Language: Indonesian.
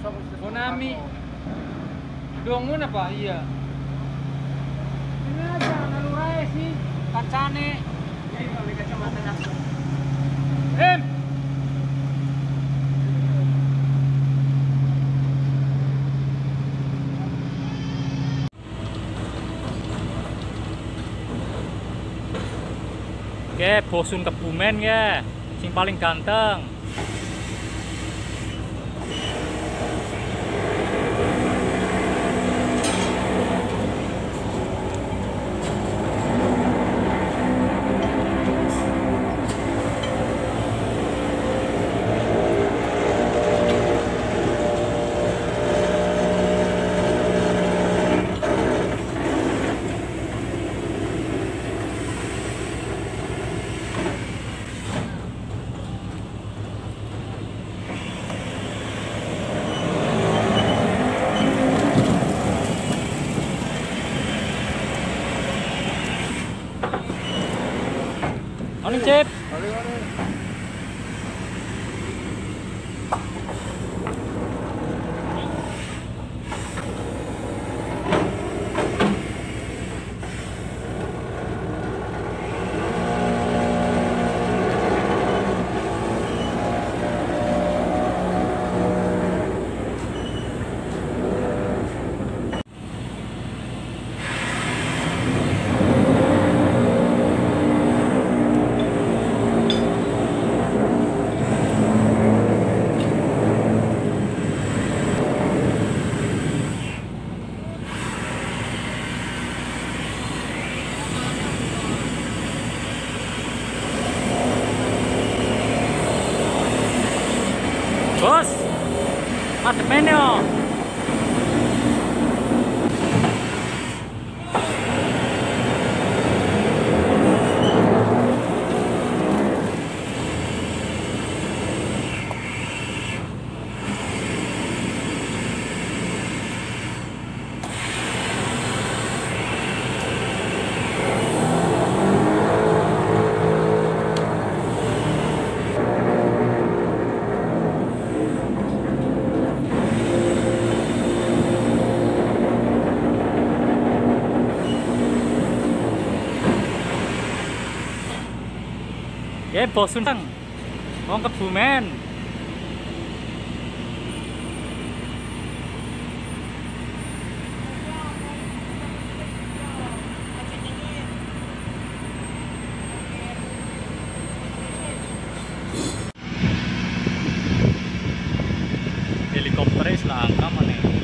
Konami. Dongun apa? Iya. Ini aja nalurai sih. Kancane. Em. Oke, bosun kebumen ya. Sing paling ganteng. nó lên chết Bos, ada menu. Ya bosun tang. Wong kebumen. Helikopter is langka mana?